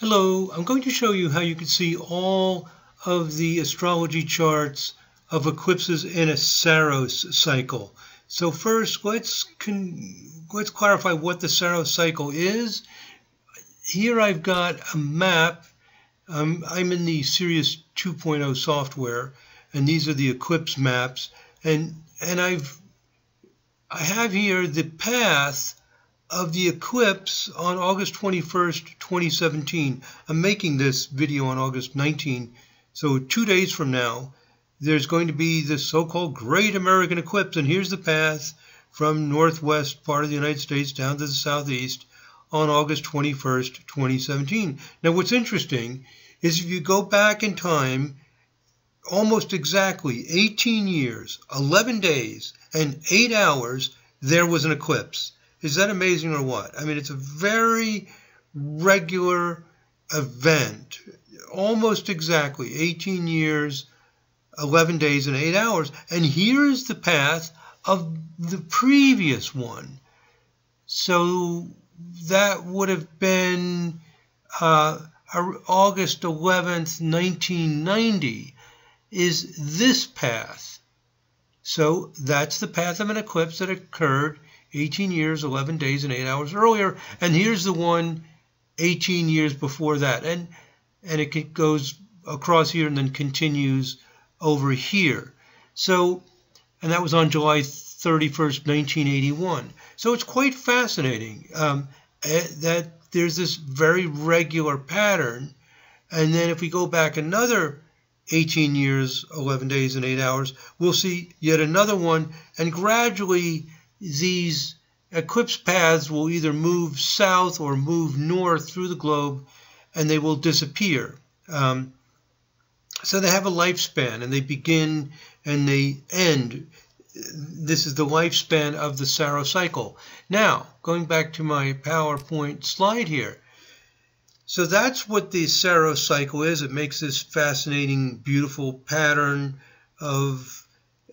Hello, I'm going to show you how you can see all of the astrology charts of eclipses in a Saros cycle. So first, let's let's clarify what the Saros cycle is. Here I've got a map. Um, I'm in the Sirius 2.0 software, and these are the eclipse maps. And and I've I have here the path of the eclipse on August 21st, 2017. I'm making this video on August 19, so two days from now, there's going to be this so-called Great American Eclipse, and here's the path from northwest part of the United States down to the southeast on August 21st, 2017. Now, what's interesting is if you go back in time, almost exactly 18 years, 11 days, and 8 hours, there was an eclipse. Is that amazing or what? I mean, it's a very regular event, almost exactly 18 years, 11 days, and 8 hours. And here's the path of the previous one. So that would have been uh, August 11th, 1990, is this path. So that's the path of an eclipse that occurred 18 years, 11 days, and 8 hours earlier. And here's the one 18 years before that. And, and it goes across here and then continues over here. So, and that was on July 31st, 1981. So it's quite fascinating um, eh, that there's this very regular pattern. And then if we go back another 18 years, 11 days, and 8 hours, we'll see yet another one. And gradually, these eclipse paths will either move south or move north through the globe and they will disappear. Um, so they have a lifespan and they begin and they end. This is the lifespan of the Saros cycle. Now, going back to my PowerPoint slide here. So that's what the Saros cycle is. It makes this fascinating, beautiful pattern of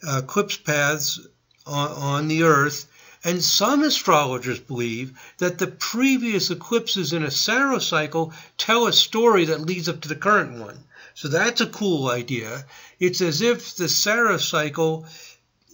uh, eclipse paths on, on the Earth. And some astrologers believe that the previous eclipses in a Saros cycle tell a story that leads up to the current one. So that's a cool idea. It's as if the Saros cycle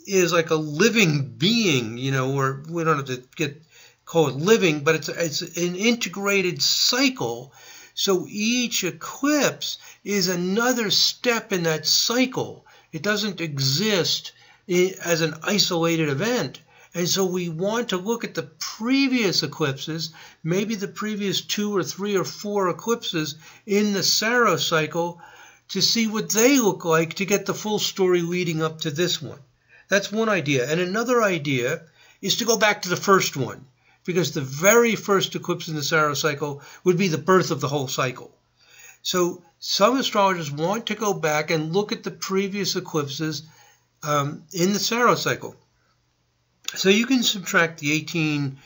is like a living being, you know, or we don't have to get call it living, but it's it's an integrated cycle. So each eclipse is another step in that cycle. It doesn't exist as an isolated event. And so we want to look at the previous eclipses, maybe the previous two or three or four eclipses in the Saros cycle to see what they look like to get the full story leading up to this one. That's one idea. And another idea is to go back to the first one, because the very first eclipse in the Saros cycle would be the birth of the whole cycle. So some astrologers want to go back and look at the previous eclipses um, in the Saros cycle. So you can subtract the 18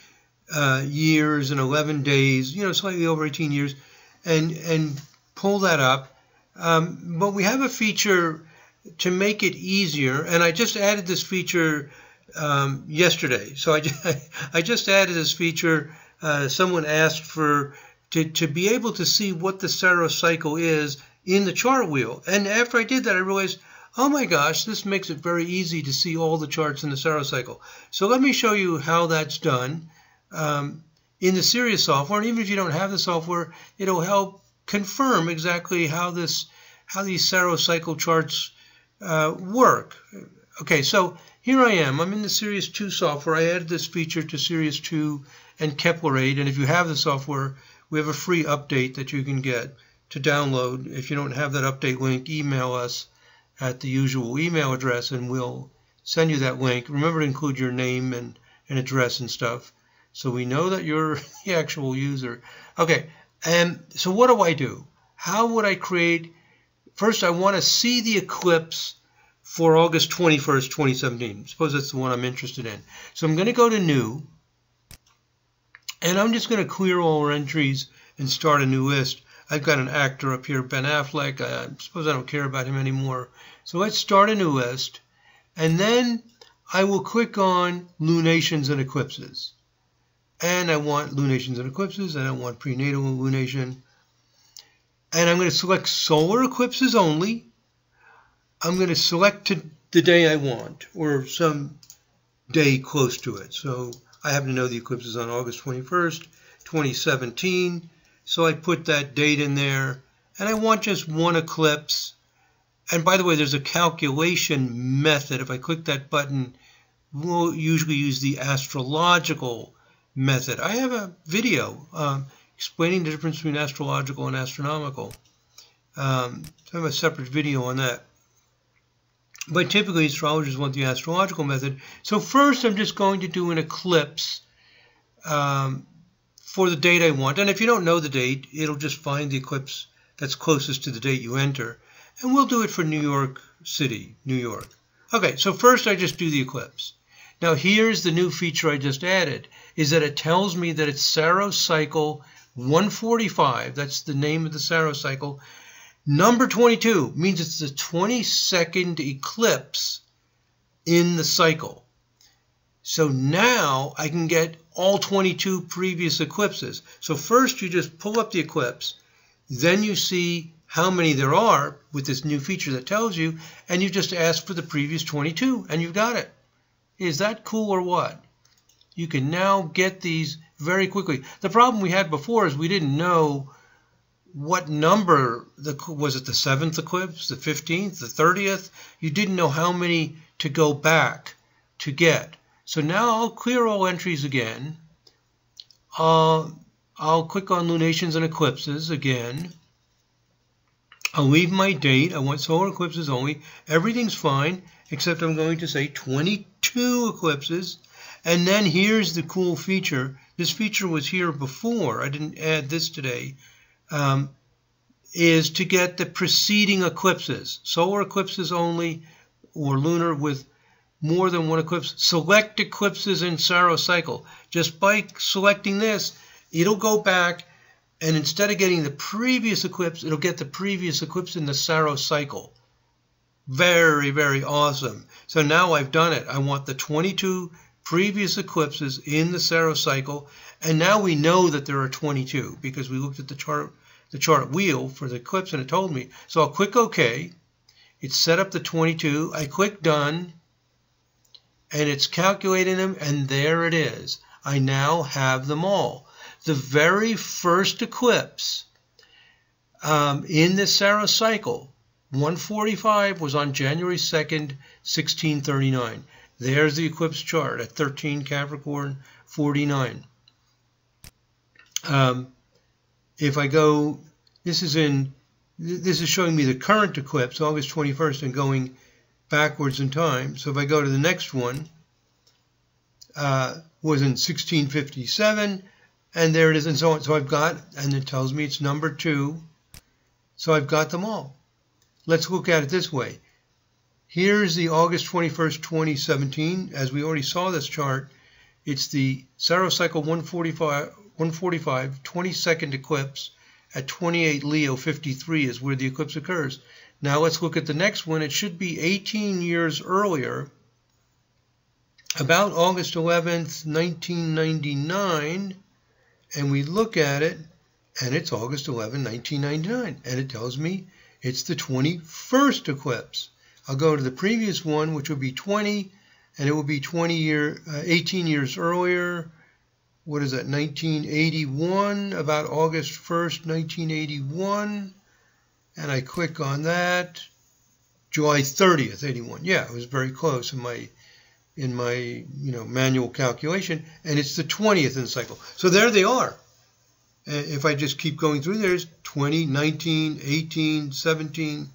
uh, years and 11 days, you know, slightly over 18 years, and and pull that up. Um, but we have a feature to make it easier, and I just added this feature um, yesterday. So I just, I just added this feature. Uh, someone asked for to, to be able to see what the Saros cycle is in the chart wheel, and after I did that, I realized oh my gosh, this makes it very easy to see all the charts in the Saros cycle. So let me show you how that's done um, in the Sirius software. And even if you don't have the software, it'll help confirm exactly how this how these Saros cycle charts uh, work. Okay, so here I am. I'm in the Sirius 2 software. I added this feature to Sirius 2 and Kepler 8. And if you have the software, we have a free update that you can get to download. If you don't have that update link, email us at the usual email address and we'll send you that link. Remember to include your name and, and address and stuff so we know that you're the actual user. Okay, and so what do I do? How would I create? First, I want to see the eclipse for August 21st, 2017. Suppose that's the one I'm interested in. So I'm going to go to New, and I'm just going to clear all our entries and start a new list. I've got an actor up here, Ben Affleck. I suppose I don't care about him anymore. So let's start a new list. And then I will click on lunations and eclipses. And I want lunations and eclipses, and I want prenatal lunation. and I'm going to select solar eclipses only. I'm going to select the day I want or some day close to it. So I happen to know the eclipse is on August 21st, 2017. So I put that date in there and I want just one eclipse. And by the way, there's a calculation method. If I click that button, we'll usually use the astrological method. I have a video um, explaining the difference between astrological and astronomical. Um, I have a separate video on that. But typically astrologers want the astrological method. So first I'm just going to do an eclipse um, for the date I want. And if you don't know the date, it'll just find the eclipse that's closest to the date you enter. And we'll do it for New York City, New York. Okay, so first I just do the eclipse. Now here's the new feature I just added, is that it tells me that it's Saros cycle 145, that's the name of the Saros cycle. Number 22 means it's the 22nd eclipse in the cycle. So now I can get all 22 previous eclipses. So first you just pull up the eclipse, then you see how many there are with this new feature that tells you, and you just ask for the previous 22, and you've got it. Is that cool or what? You can now get these very quickly. The problem we had before is we didn't know what number the, was it the seventh eclipse, the 15th, the 30th? You didn't know how many to go back to get. So now I'll clear all entries again. Uh, I'll click on lunations and eclipses again. I'll leave my date. I want solar eclipses only. Everything's fine, except I'm going to say 22 eclipses. And then here's the cool feature. This feature was here before. I didn't add this today. Um, is to get the preceding eclipses, solar eclipses only, or lunar with more than one eclipse. Select eclipses in Saros cycle. Just by selecting this, it'll go back and instead of getting the previous eclipse, it'll get the previous eclipse in the Saros cycle. Very, very awesome. So now I've done it. I want the 22 previous eclipses in the Saros cycle, and now we know that there are 22 because we looked at the chart, the chart wheel for the eclipse and it told me. So I'll click OK. It set up the 22. I click Done, and it's calculating them, and there it is. I now have them all the very first eclipse um, in the Saros cycle, 145, was on January 2nd, 1639. There's the eclipse chart at 13 Capricorn 49. Um, if I go, this is in, this is showing me the current eclipse, August 21st, and going backwards in time. So if I go to the next one, uh, was in 1657, and there it is, and so on. So I've got, and it tells me it's number two. So I've got them all. Let's look at it this way. Here's the August 21st, 2017. As we already saw this chart, it's the Saros cycle 145, 145 22nd eclipse at 28 Leo 53 is where the eclipse occurs. Now let's look at the next one. It should be 18 years earlier, about August 11th, 1999 and we look at it, and it's August 11, 1999, and it tells me it's the 21st eclipse. I'll go to the previous one, which will be 20, and it will be 20 year, uh, 18 years earlier. What is that? 1981, about August 1st, 1981, and I click on that. July 30th, 81. Yeah, it was very close in my in my you know manual calculation, and it's the 20th in the cycle. So there they are. If I just keep going through, there's 20, 19, 18, 17.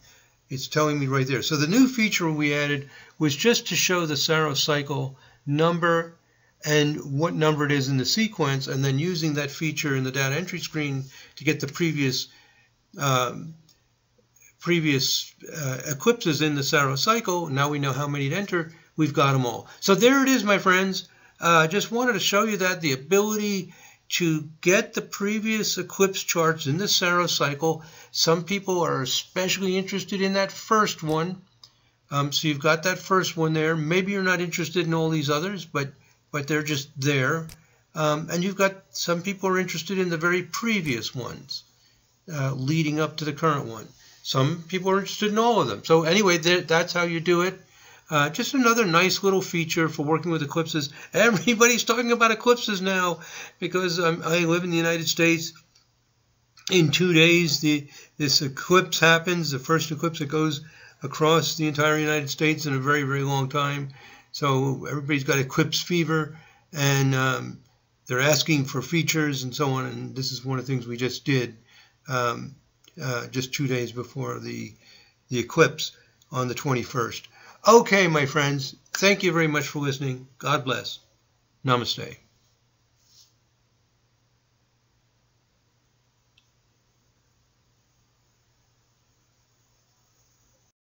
It's telling me right there. So the new feature we added was just to show the Saros cycle number and what number it is in the sequence, and then using that feature in the data entry screen to get the previous um, previous uh, eclipses in the Saros cycle. Now we know how many to enter we've got them all. So there it is, my friends. Uh, just wanted to show you that the ability to get the previous eclipse charts in the Saros cycle. Some people are especially interested in that first one. Um, so you've got that first one there. Maybe you're not interested in all these others, but but they're just there. Um, and you've got some people are interested in the very previous ones. uh, leading up to the current one. Some people are interested in all of them. So anyway, that's how you do it. Uh, just another nice little feature for working with eclipses. Everybody's talking about eclipses now because um, I live in the United States. In two days, the this eclipse happens, the first eclipse that goes across the entire United States in a very, very long time. So everybody's got eclipse fever, and um, they're asking for features and so on. And this is one of the things we just did um, uh, just two days before the the eclipse on the 21st. Okay, my friends, thank you very much for listening. God bless. Namaste.